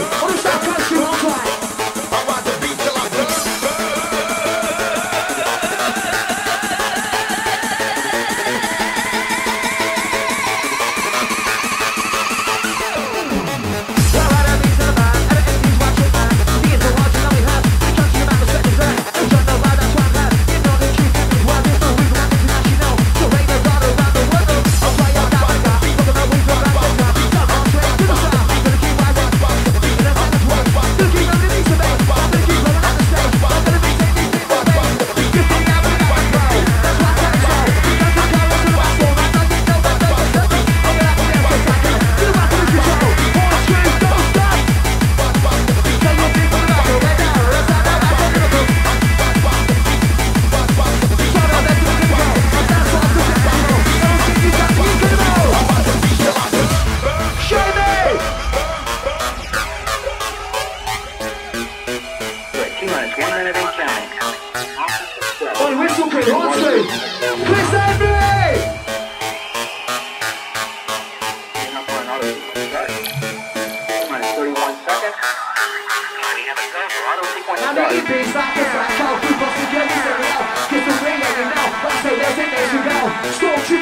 On the South On whistle pin, one, two. Chris Henry! Now make it big, slap it, slap it, go, keep us together, get the ring, and now, I say that's it, there you go, stormtrooper!